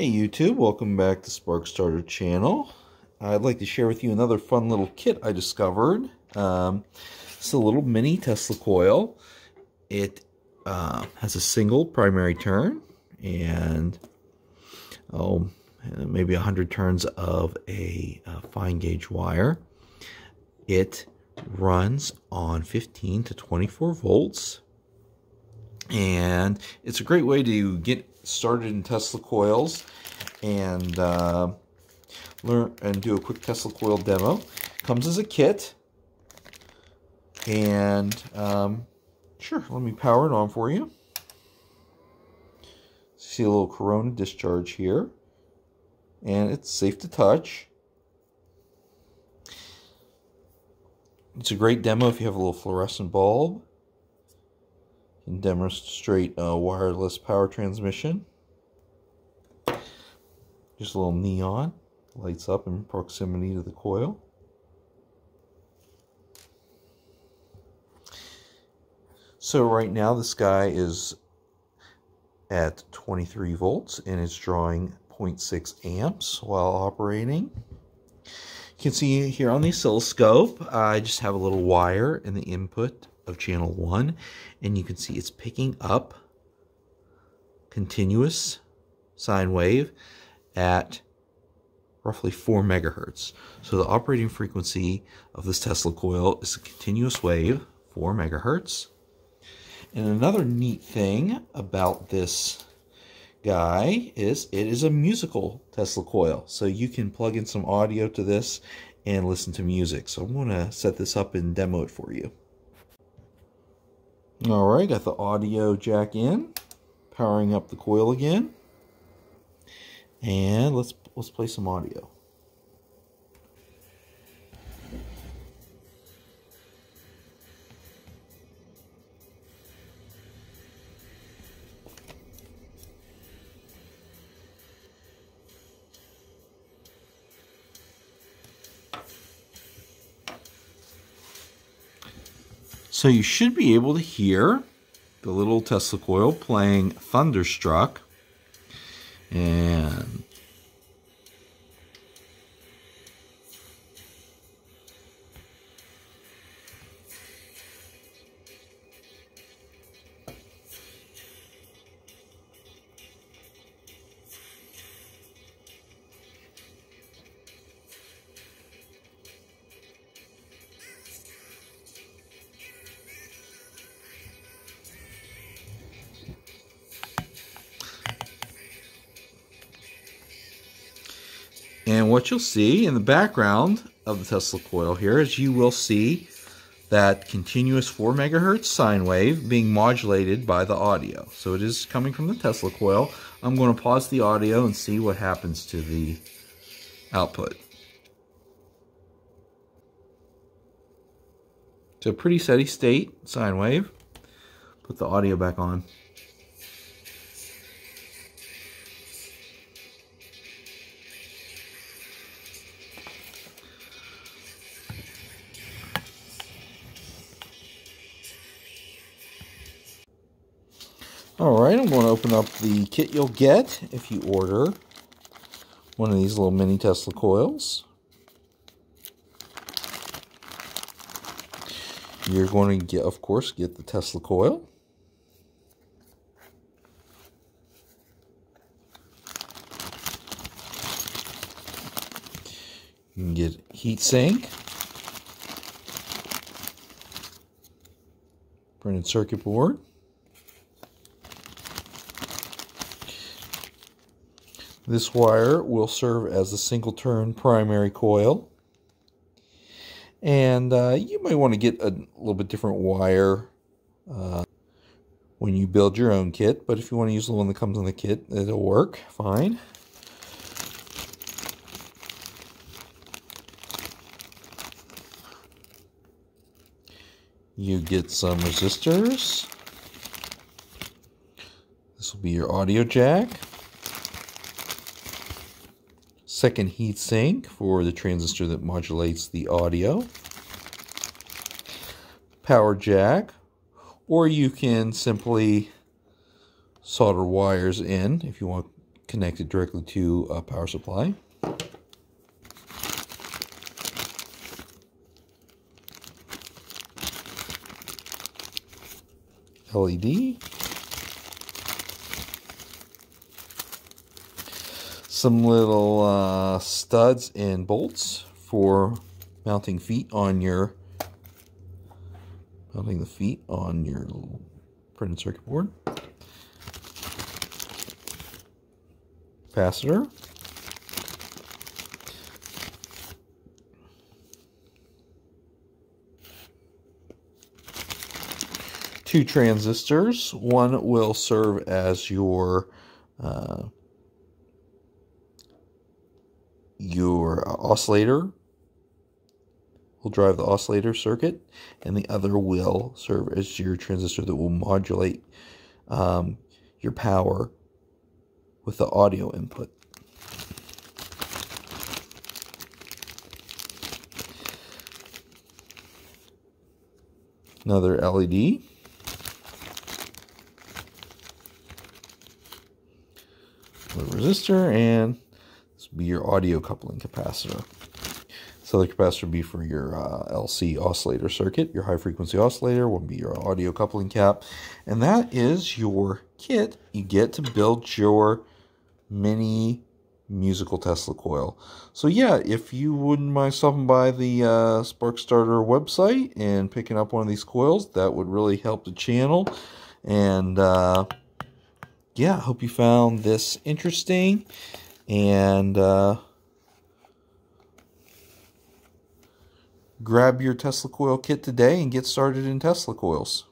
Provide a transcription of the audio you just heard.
Hey YouTube, welcome back to Spark Starter channel. I'd like to share with you another fun little kit I discovered. Um, it's a little mini Tesla coil. It uh, has a single primary turn and oh, maybe 100 turns of a, a fine gauge wire. It runs on 15 to 24 volts and it's a great way to get started in Tesla coils and uh, learn and do a quick Tesla coil demo. Comes as a kit, and um, sure, let me power it on for you. See a little corona discharge here, and it's safe to touch. It's a great demo if you have a little fluorescent bulb demonstrate a uh, wireless power transmission. Just a little neon lights up in proximity to the coil. So right now this guy is at 23 volts and it's drawing 0.6 amps while operating. You can see here on the oscilloscope, I just have a little wire in the input of channel 1 and you can see it's picking up continuous sine wave at roughly 4 megahertz. So the operating frequency of this Tesla coil is a continuous wave, 4 megahertz. And another neat thing about this guy is it is a musical Tesla coil. So you can plug in some audio to this and listen to music. So I'm going to set this up and demo it for you. All right, got the audio jack in, powering up the coil again. And let's let's play some audio. So you should be able to hear the little Tesla coil playing Thunderstruck. And And what you'll see in the background of the Tesla coil here is you will see that continuous 4 megahertz sine wave being modulated by the audio. So it is coming from the Tesla coil. I'm going to pause the audio and see what happens to the output. So pretty steady state sine wave. Put the audio back on. All right, I'm going to open up the kit you'll get if you order one of these little mini Tesla coils. You're going to get, of course, get the Tesla coil. You can get heat sink, printed circuit board, This wire will serve as a single turn primary coil. And uh, you might want to get a little bit different wire uh, when you build your own kit. But if you want to use the one that comes in the kit, it'll work fine. You get some resistors. This will be your audio jack second heat sink for the transistor that modulates the audio, power jack, or you can simply solder wires in if you want connected directly to a power supply. LED. Some little uh, studs and bolts for mounting feet on your mounting the feet on your printed circuit board. Capacitor. two transistors. One will serve as your uh, your oscillator will drive the oscillator circuit, and the other will serve as your transistor that will modulate um, your power with the audio input. Another LED. resistor, and this will be your audio coupling capacitor. So the capacitor will be for your uh, LC oscillator circuit, your high frequency oscillator will be your audio coupling cap, and that is your kit you get to build your mini musical Tesla coil. So yeah, if you wouldn't mind stopping by the uh, Spark Starter website and picking up one of these coils, that would really help the channel. And uh, yeah, I hope you found this interesting. And uh, grab your Tesla coil kit today and get started in Tesla coils.